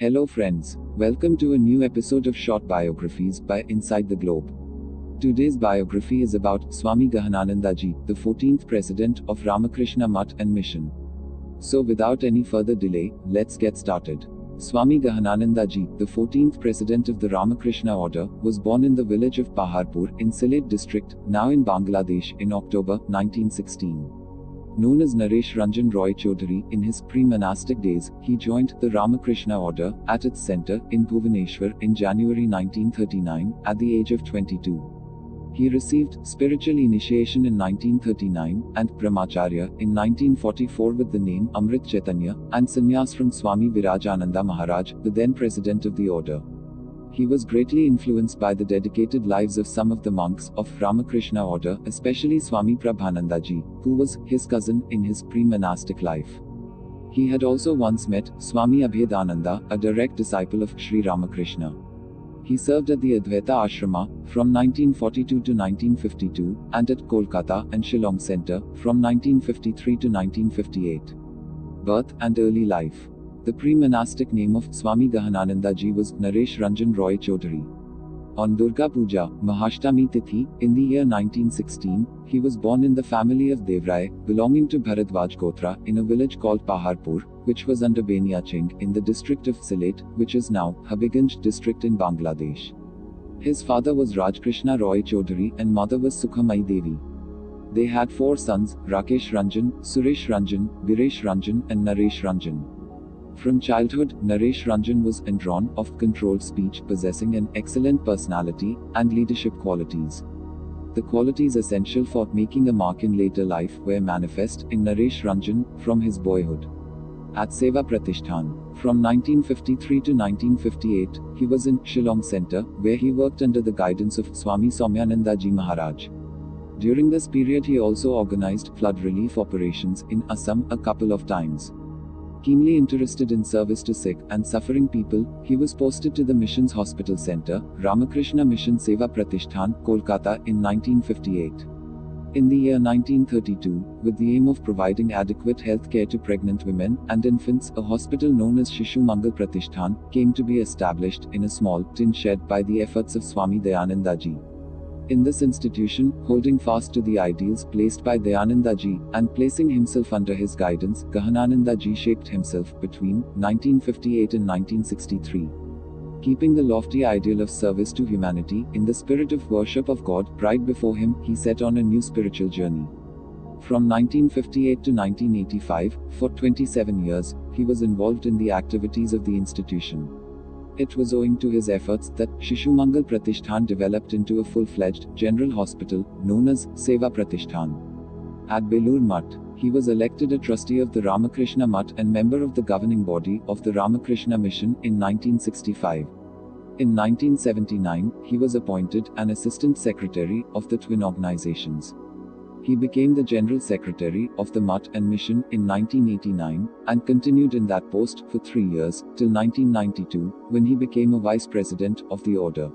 Hello, friends. Welcome to a new episode of Short Biographies by Inside the Globe. Today's biography is about Swami Gahananandaji, the 14th president of Ramakrishna Mutt and Mission. So, without any further delay, let's get started. Swami Gahananandaji, the 14th president of the Ramakrishna Order, was born in the village of Paharpur in Sylhet district, now in Bangladesh, in October 1916. Known as Naresh Ranjan Roy Chaudhary, in his pre-monastic days, he joined the Ramakrishna Order at its center in Bhubaneswar in January 1939 at the age of 22. He received spiritual initiation in 1939 and Brahmacharya in 1944 with the name Amrit Chaitanya and sannyas from Swami Virajananda Maharaj, the then president of the order. He was greatly influenced by the dedicated lives of some of the monks of Ramakrishna order, especially Swami Prabhanandaji, who was his cousin in his pre-monastic life. He had also once met Swami Abhedananda, a direct disciple of Sri Ramakrishna. He served at the Advaita Ashrama from 1942 to 1952 and at Kolkata and Shillong Center from 1953 to 1958. Birth and early life. The pre-monastic name of Swami Gahananandaji was Naresh Ranjan Roy Chaudhary. On Durga Puja, Mahashtami Tithi, in the year 1916, he was born in the family of Devrai, belonging to Bharadwaj Gotra, in a village called Paharpur, which was under Beniaching, in the district of Sylhet, which is now Habiganj district in Bangladesh. His father was Rajkrishna Roy Chaudhary and mother was Sukhamai Devi. They had four sons, Rakesh Ranjan, Suresh Ranjan, Viresh Ranjan and Naresh Ranjan. From childhood, Naresh Ranjan was endrawn of controlled speech, possessing an excellent personality and leadership qualities. The qualities essential for making a mark in later life were manifest in Naresh Ranjan from his boyhood. At Seva Pratishthan, from 1953 to 1958, he was in Shillong Center, where he worked under the guidance of Swami Soumyanandaji Maharaj. During this period, he also organized flood relief operations in Assam a couple of times. Keenly interested in service to sick and suffering people, he was posted to the mission's hospital center, Ramakrishna Mission Seva Pratishthan, Kolkata, in 1958. In the year 1932, with the aim of providing adequate health care to pregnant women and infants, a hospital known as Shishu Mangal Pratishthan came to be established in a small tin shed by the efforts of Swami Dayanandaji. In this institution, holding fast to the ideals placed by Dayanandaji and placing himself under his guidance, Gahananandaji shaped himself between 1958 and 1963. Keeping the lofty ideal of service to humanity, in the spirit of worship of God, right before him, he set on a new spiritual journey. From 1958 to 1985, for 27 years, he was involved in the activities of the institution. It was owing to his efforts that Shishumangal Pratishthan developed into a full-fledged general hospital known as Seva Pratishthan. At Belur Mutt, he was elected a trustee of the Ramakrishna Mutt and member of the governing body of the Ramakrishna Mission in 1965. In 1979, he was appointed an assistant secretary of the twin organizations. He became the General Secretary of the Mutt and Mission in 1989 and continued in that post for three years till 1992 when he became a Vice President of the Order.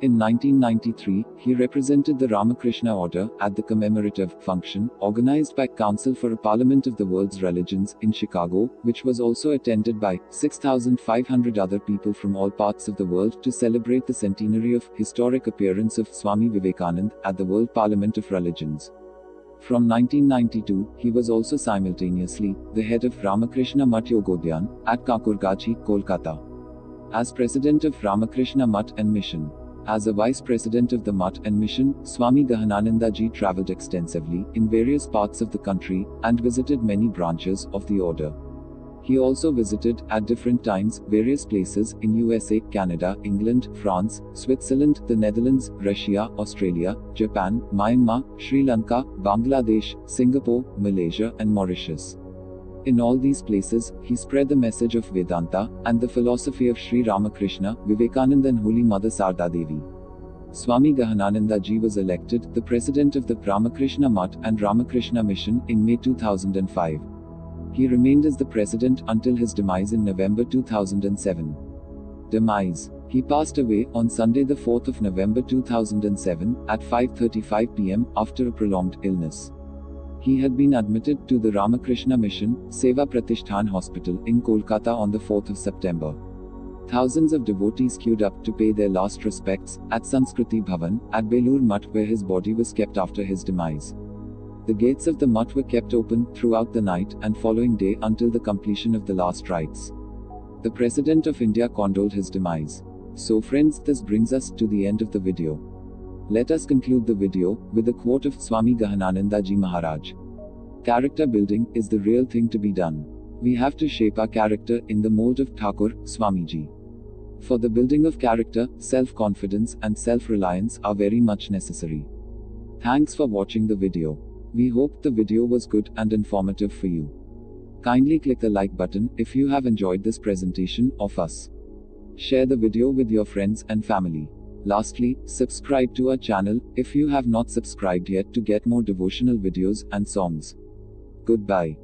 In 1993, he represented the Ramakrishna Order at the commemorative function organized by Council for a Parliament of the World's Religions in Chicago, which was also attended by 6,500 other people from all parts of the world to celebrate the centenary of historic appearance of Swami Vivekanand at the World Parliament of Religions. From 1992, he was also simultaneously the head of Ramakrishna Mutt Yogodhyan at Kankurgachi, Kolkata. As president of Ramakrishna Mutt and Mission. As a vice president of the Mutt and Mission, Swami Gahananandaji traveled extensively in various parts of the country and visited many branches of the order. He also visited, at different times, various places in USA, Canada, England, France, Switzerland, the Netherlands, Russia, Australia, Japan, Myanmar, Sri Lanka, Bangladesh, Singapore, Malaysia, and Mauritius. In all these places, he spread the message of Vedanta and the philosophy of Sri Ramakrishna, Vivekananda, and Holy Mother Sarda Devi. Swami Gahanananda Ji was elected the president of the Ramakrishna Mutt and Ramakrishna Mission in May 2005. He remained as the president until his demise in November 2007. Demise. He passed away on Sunday the 4th of November 2007 at 5:35 p.m. after a prolonged illness. He had been admitted to the Ramakrishna Mission Seva Pratishthan Hospital in Kolkata on the 4th of September. Thousands of devotees queued up to pay their last respects at Sanskriti Bhavan at Belur Mutt where his body was kept after his demise. The gates of the mutt were kept open throughout the night and following day until the completion of the last rites. The President of India condoled his demise. So friends, this brings us to the end of the video. Let us conclude the video with a quote of Swami Gahanananda Ji Maharaj. Character building is the real thing to be done. We have to shape our character in the mold of Thakur, Swamiji. For the building of character, self confidence and self reliance are very much necessary. Thanks for watching the video. We hope the video was good and informative for you. Kindly click the like button if you have enjoyed this presentation of us. Share the video with your friends and family. Lastly, subscribe to our channel if you have not subscribed yet to get more devotional videos and songs. Goodbye.